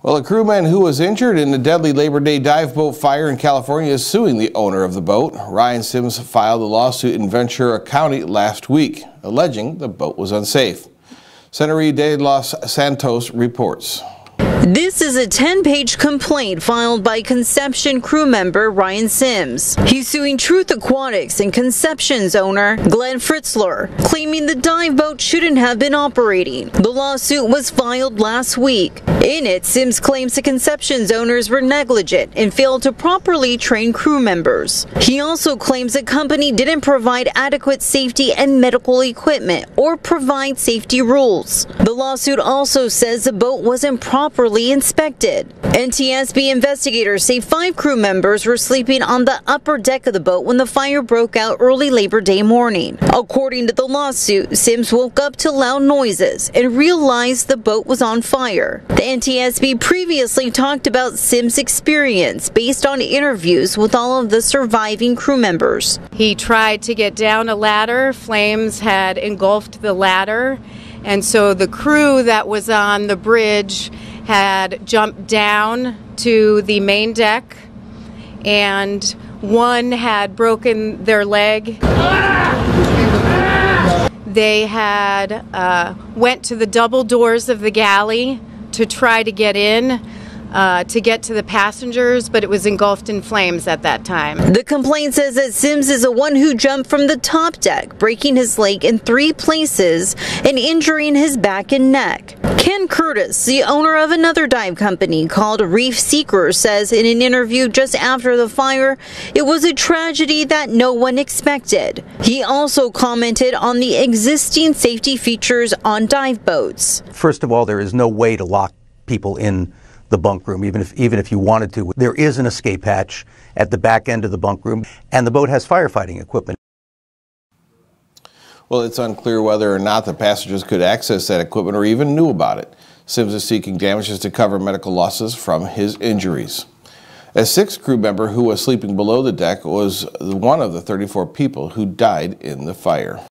Well, a crewman who was injured in the deadly Labor Day dive boat fire in California is suing the owner of the boat. Ryan Sims filed a lawsuit in Ventura County last week, alleging the boat was unsafe. Senator de los Santos reports. This is a 10-page complaint filed by Conception crew member Ryan Sims. He's suing Truth Aquatics and Conception's owner Glen Fritzler, claiming the dive boat shouldn't have been operating. The lawsuit was filed last week. In it, Sims claims the Conception's owners were negligent and failed to properly train crew members. He also claims the company didn't provide adequate safety and medical equipment or provide safety rules. The lawsuit also says the boat wasn't properly inspected. NTSB investigators say five crew members were sleeping on the upper deck of the boat when the fire broke out early Labor Day morning. According to the lawsuit, Sims woke up to loud noises and realized the boat was on fire. The NTSB previously talked about Sims' experience based on interviews with all of the surviving crew members. He tried to get down a ladder, flames had engulfed the ladder, and so the crew that was on the bridge had jumped down to the main deck and one had broken their leg. They had uh, went to the double doors of the galley to try to get in uh, to get to the passengers, but it was engulfed in flames at that time. The complaint says that Sims is the one who jumped from the top deck, breaking his leg in three places and injuring his back and neck. Ken Kurtis, the owner of another dive company called Reef Seeker, says in an interview just after the fire, it was a tragedy that no one expected. He also commented on the existing safety features on dive boats. First of all, there is no way to lock people in the bunk room, even if even if you wanted to. There is an escape hatch at the back end of the bunk room, and the boat has firefighting equipment. Well, it's unclear whether or not the passengers could access that equipment or even knew about it. Sims is seeking damages to cover medical losses from his injuries. A sixth crew member who was sleeping below the deck was one of the 34 people who died in the fire.